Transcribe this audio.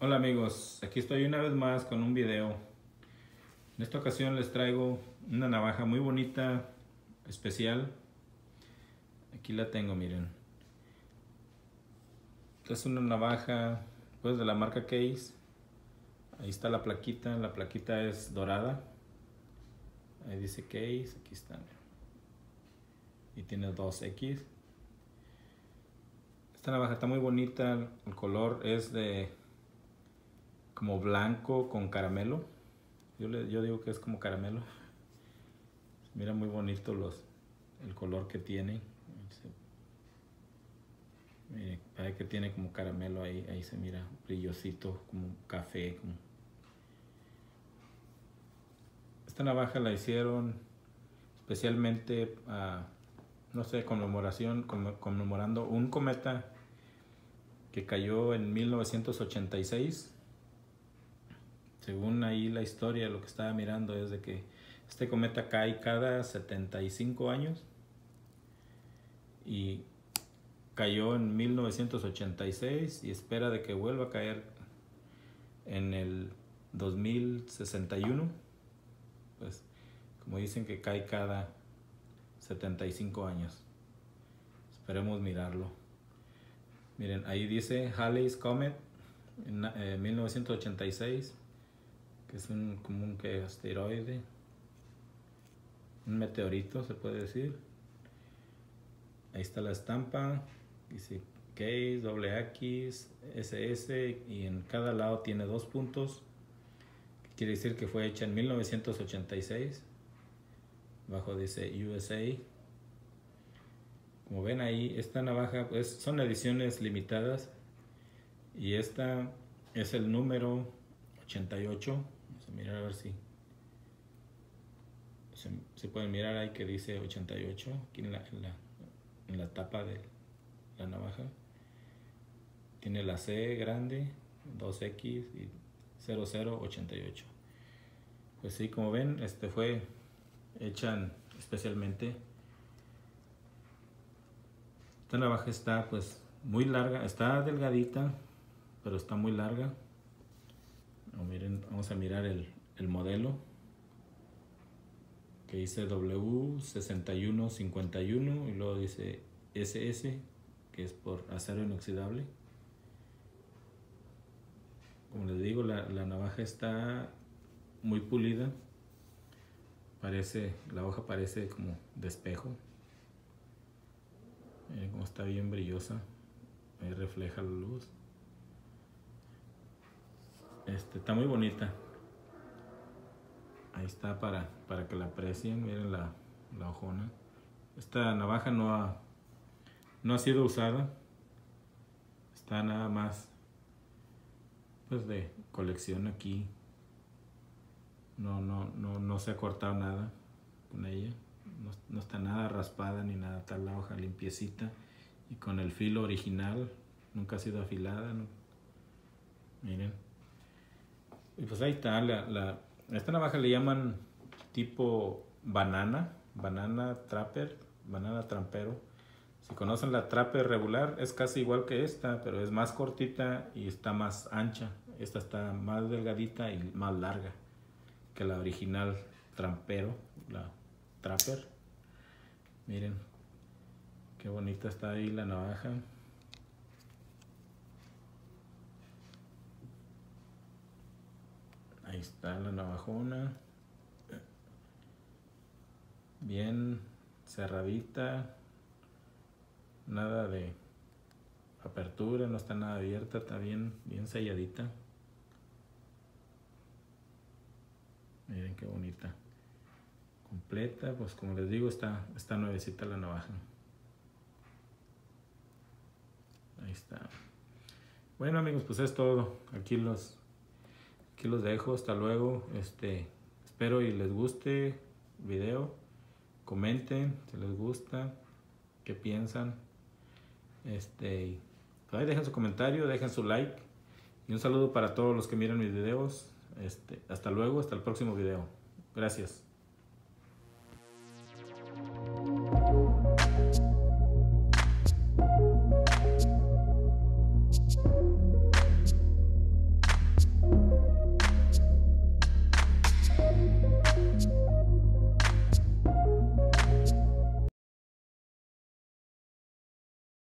Hola amigos, aquí estoy una vez más con un video. En esta ocasión les traigo una navaja muy bonita, especial. Aquí la tengo, miren. Es una navaja pues de la marca Case. Ahí está la plaquita, la plaquita es dorada. Ahí dice Case, aquí está. Y tiene dos X. Esta navaja está muy bonita, el color es de como blanco con caramelo. Yo, le, yo digo que es como caramelo. Mira muy bonito los, el color que tiene. Mire, parece que tiene como caramelo ahí, ahí se mira brillosito, como café. Como... Esta navaja la hicieron especialmente a, no sé, conmemoración, conmemorando un cometa que cayó en 1986 según ahí la historia, lo que estaba mirando es de que este cometa cae cada 75 años y cayó en 1986 y espera de que vuelva a caer en el 2061. Pues como dicen que cae cada 75 años. Esperemos mirarlo. Miren, ahí dice Halley's Comet en 1986 que es un, como un que asteroide, un meteorito se puede decir. Ahí está la estampa, dice K, doble X, SS y en cada lado tiene dos puntos. quiere decir que fue hecha en 1986. Abajo dice USA. Como ven ahí, esta navaja pues, son ediciones limitadas y esta es el número 88 mirar a ver si se, puede mirar ahí que dice 88 aquí en la, en la, tapa de la navaja. Tiene la C grande 2X y 0088 pues sí como ven este fue hecha especialmente. Esta navaja está pues muy larga está delgadita pero está muy larga vamos a mirar el, modelo que dice W6151 y luego dice SS que es por acero inoxidable. Como les digo la, navaja está muy pulida parece la hoja parece como de espejo. Miren cómo está bien brillosa ahí refleja la luz este, está muy bonita. Ahí está para, para que la aprecien. Miren la, la hojona. Esta navaja no ha, no ha sido usada. Está nada más pues de colección aquí. No, no, no, no se ha cortado nada con ella. No, no, está nada raspada ni nada. Está la hoja limpiecita y con el filo original. Nunca ha sido afilada. Miren. Y pues ahí está, la, esta navaja le llaman tipo banana, banana trapper, banana trampero. Si conocen la trapper regular, es casi igual que esta, pero es más cortita y está más ancha. Esta está más delgadita y más larga que la original trampero, la trapper. Miren, qué bonita está ahí la navaja. Ahí está la navajona. Bien cerradita. Nada de apertura, no está nada abierta, está bien, bien selladita. Miren qué bonita. Completa, pues como les digo, está, está nuevecita la navaja. Ahí está. Bueno amigos, pues es todo. Aquí los aquí los dejo, hasta luego. Este, espero y les guste el video. Comenten si les gusta, qué piensan. Este, ahí dejen su comentario, dejen su like. Y un saludo para todos los que miran mis videos. Este, hasta luego, hasta el próximo video. Gracias.